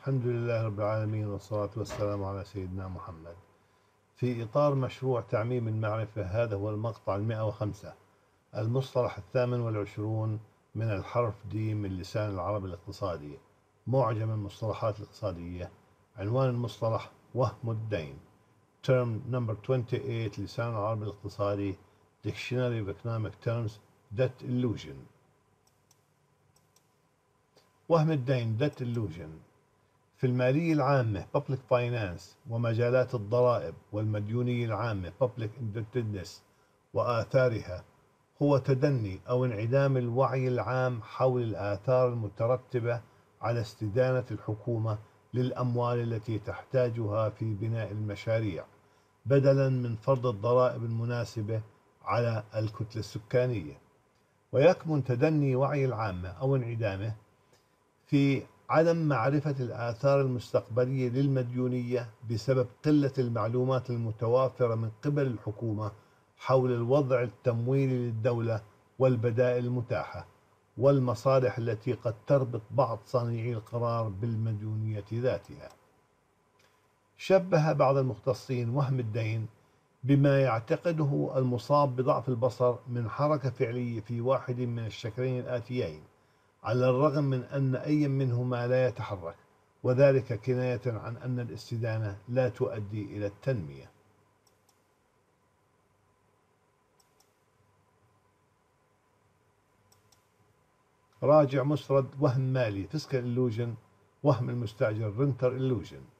الحمد لله رب العالمين والصلاة والسلام على سيدنا محمد. في إطار مشروع تعميم المعرفة هذا هو المقطع المئة وخمسة المصطلح الثامن والعشرون من الحرف دي من لسان العرب الاقتصادي. معجم المصطلحات الاقتصادية عنوان المصطلح وهم الدين. Term number 28 لسان العرب الاقتصادي Dictionary of Economic Terms Debt Illusion. وهم الدين Debt Illusion. في المالية العامة Public Finance ومجالات الضرائب والمديونية العامة Public Indebtedness وآثارها هو تدني أو انعدام الوعي العام حول الآثار المترتبة على استدانة الحكومة للأموال التي تحتاجها في بناء المشاريع بدلا من فرض الضرائب المناسبة على الكتلة السكانية. ويكمن تدني وعي العامة أو انعدامه في عدم معرفة الآثار المستقبلية للمديونية بسبب قلة المعلومات المتوافرة من قبل الحكومة حول الوضع التمويلي للدولة والبدائل المتاحة والمصالح التي قد تربط بعض صانعي القرار بالمديونية ذاتها. شبه بعض المختصين وهم الدين بما يعتقده المصاب بضعف البصر من حركة فعلية في واحد من الشكلين الآتيين على الرغم من أن أي منهما لا يتحرك وذلك كناية عن أن الاستدانة لا تؤدي إلى التنمية. راجع مسرد وهم مالي فيسكال illusion وهم المستأجر رنتر illusion.